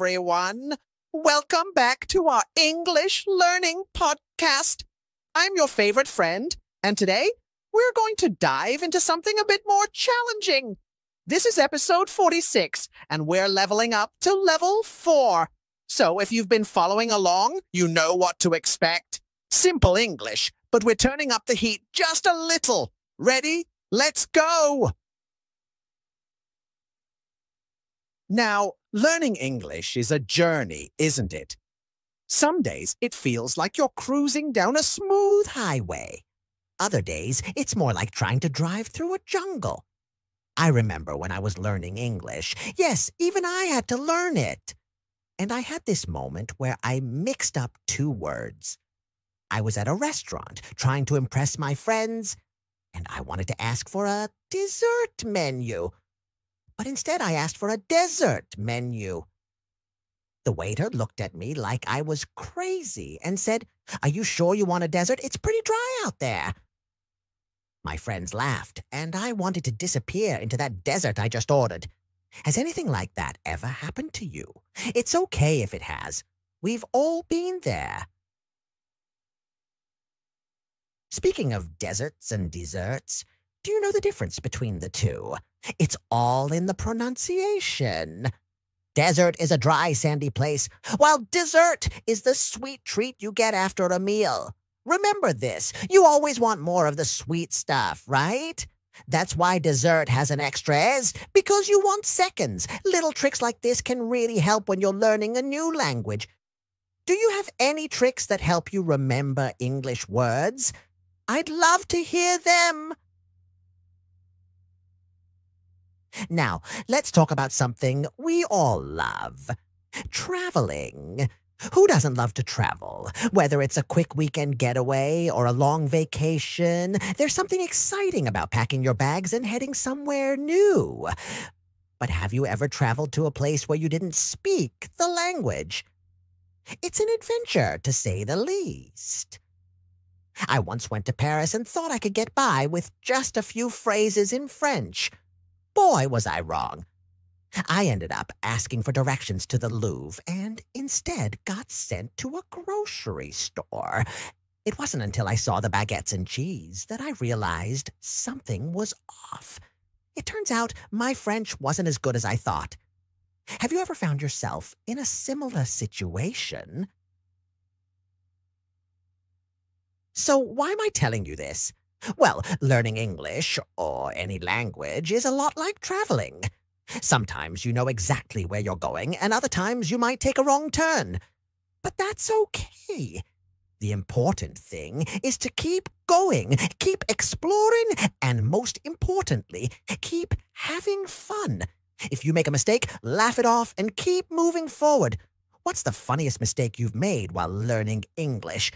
everyone. Welcome back to our English learning podcast. I'm your favorite friend, and today we're going to dive into something a bit more challenging. This is episode 46, and we're leveling up to level 4. So if you've been following along, you know what to expect. Simple English, but we're turning up the heat just a little. Ready? Let's go! Now, learning English is a journey, isn't it? Some days it feels like you're cruising down a smooth highway. Other days, it's more like trying to drive through a jungle. I remember when I was learning English. Yes, even I had to learn it. And I had this moment where I mixed up two words. I was at a restaurant trying to impress my friends, and I wanted to ask for a dessert menu but instead I asked for a dessert menu. The waiter looked at me like I was crazy and said, Are you sure you want a dessert? It's pretty dry out there. My friends laughed, and I wanted to disappear into that desert I just ordered. Has anything like that ever happened to you? It's okay if it has. We've all been there. Speaking of deserts and desserts, do you know the difference between the two? It's all in the pronunciation. Desert is a dry, sandy place, while dessert is the sweet treat you get after a meal. Remember this. You always want more of the sweet stuff, right? That's why dessert has an extra S, because you want seconds. Little tricks like this can really help when you're learning a new language. Do you have any tricks that help you remember English words? I'd love to hear them. Now, let's talk about something we all love traveling. Who doesn't love to travel? Whether it's a quick weekend getaway or a long vacation, there's something exciting about packing your bags and heading somewhere new. But have you ever traveled to a place where you didn't speak the language? It's an adventure, to say the least. I once went to Paris and thought I could get by with just a few phrases in French. Boy, was I wrong. I ended up asking for directions to the Louvre and instead got sent to a grocery store. It wasn't until I saw the baguettes and cheese that I realized something was off. It turns out my French wasn't as good as I thought. Have you ever found yourself in a similar situation? So, why am I telling you this? Well, learning English, or any language, is a lot like traveling. Sometimes you know exactly where you're going, and other times you might take a wrong turn. But that's okay. The important thing is to keep going, keep exploring, and most importantly, keep having fun. If you make a mistake, laugh it off and keep moving forward. What's the funniest mistake you've made while learning English?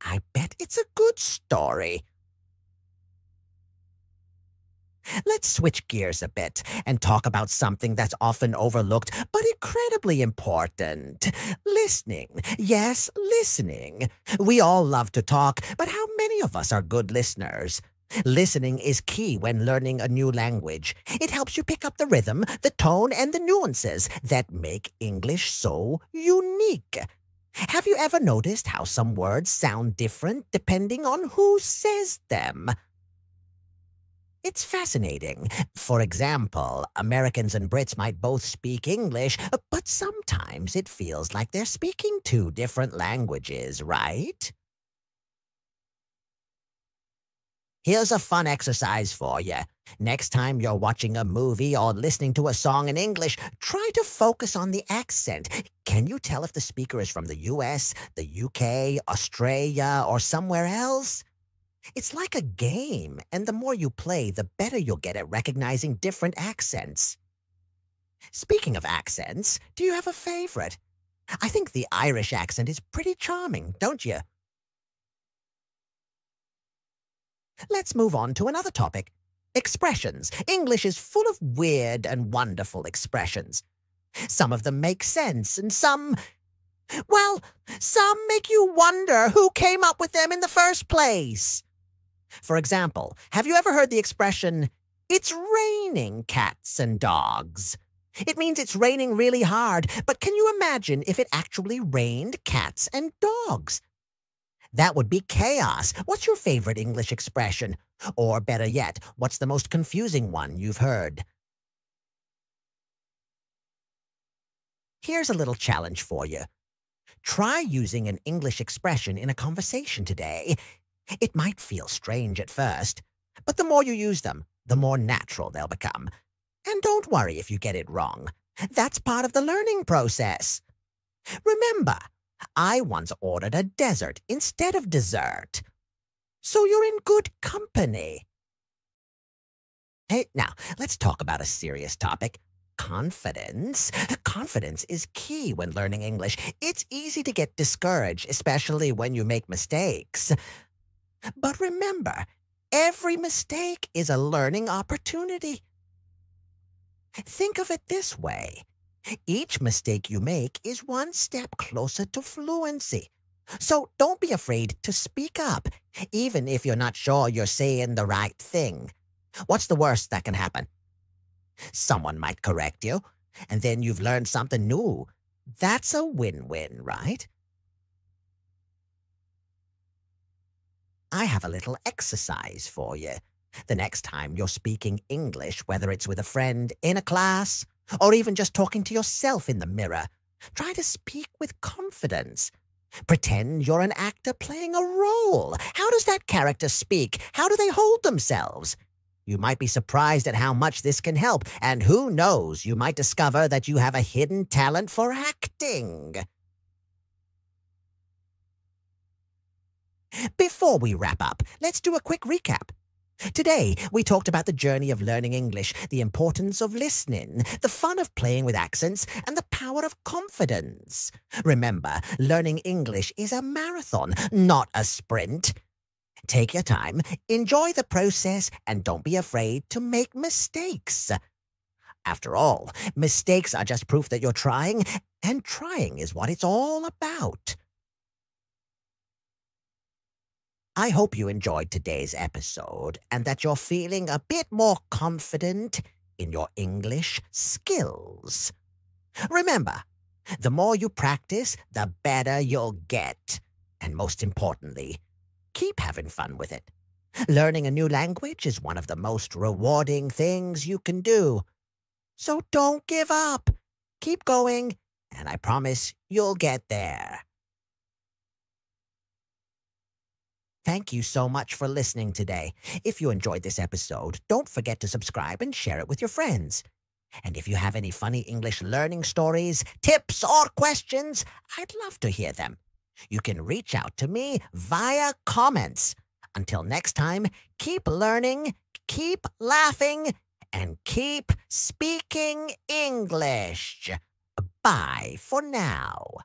I bet it's a good story. Let's switch gears a bit and talk about something that's often overlooked but incredibly important. Listening. Yes, listening. We all love to talk, but how many of us are good listeners? Listening is key when learning a new language. It helps you pick up the rhythm, the tone, and the nuances that make English so unique. Have you ever noticed how some words sound different depending on who says them? It's fascinating. For example, Americans and Brits might both speak English, but sometimes it feels like they're speaking two different languages, right? Here's a fun exercise for you. Next time you're watching a movie or listening to a song in English, try to focus on the accent. Can you tell if the speaker is from the US, the UK, Australia, or somewhere else? It's like a game, and the more you play, the better you'll get at recognizing different accents. Speaking of accents, do you have a favorite? I think the Irish accent is pretty charming, don't you? Let's move on to another topic. Expressions. English is full of weird and wonderful expressions. Some of them make sense, and some... Well, some make you wonder who came up with them in the first place. For example, have you ever heard the expression, it's raining cats and dogs? It means it's raining really hard, but can you imagine if it actually rained cats and dogs? That would be chaos. What's your favorite English expression? Or better yet, what's the most confusing one you've heard? Here's a little challenge for you. Try using an English expression in a conversation today. It might feel strange at first, but the more you use them, the more natural they'll become. And don't worry if you get it wrong. That's part of the learning process. Remember, I once ordered a dessert instead of dessert. So you're in good company. Hey, now, let's talk about a serious topic. Confidence. Confidence is key when learning English. It's easy to get discouraged, especially when you make mistakes. But remember, every mistake is a learning opportunity. Think of it this way. Each mistake you make is one step closer to fluency. So don't be afraid to speak up, even if you're not sure you're saying the right thing. What's the worst that can happen? Someone might correct you, and then you've learned something new. That's a win-win, right? I have a little exercise for you. The next time you're speaking English, whether it's with a friend, in a class, or even just talking to yourself in the mirror, try to speak with confidence. Pretend you're an actor playing a role. How does that character speak? How do they hold themselves? You might be surprised at how much this can help, and who knows, you might discover that you have a hidden talent for acting. Before we wrap up, let's do a quick recap. Today, we talked about the journey of learning English, the importance of listening, the fun of playing with accents, and the power of confidence. Remember, learning English is a marathon, not a sprint. Take your time, enjoy the process, and don't be afraid to make mistakes. After all, mistakes are just proof that you're trying, and trying is what it's all about. I hope you enjoyed today's episode and that you're feeling a bit more confident in your English skills. Remember, the more you practice, the better you'll get. And most importantly, keep having fun with it. Learning a new language is one of the most rewarding things you can do. So don't give up. Keep going, and I promise you'll get there. Thank you so much for listening today. If you enjoyed this episode, don't forget to subscribe and share it with your friends. And if you have any funny English learning stories, tips, or questions, I'd love to hear them you can reach out to me via comments. Until next time, keep learning, keep laughing, and keep speaking English. Bye for now.